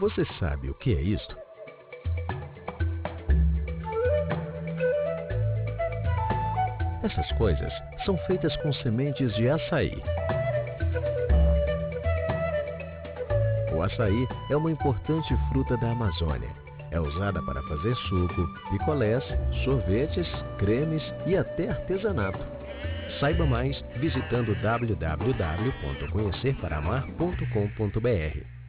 Você sabe o que é isto? Essas coisas são feitas com sementes de açaí. O açaí é uma importante fruta da Amazônia. É usada para fazer suco, picolés, sorvetes, cremes e até artesanato. Saiba mais visitando www.conhecerparamar.com.br.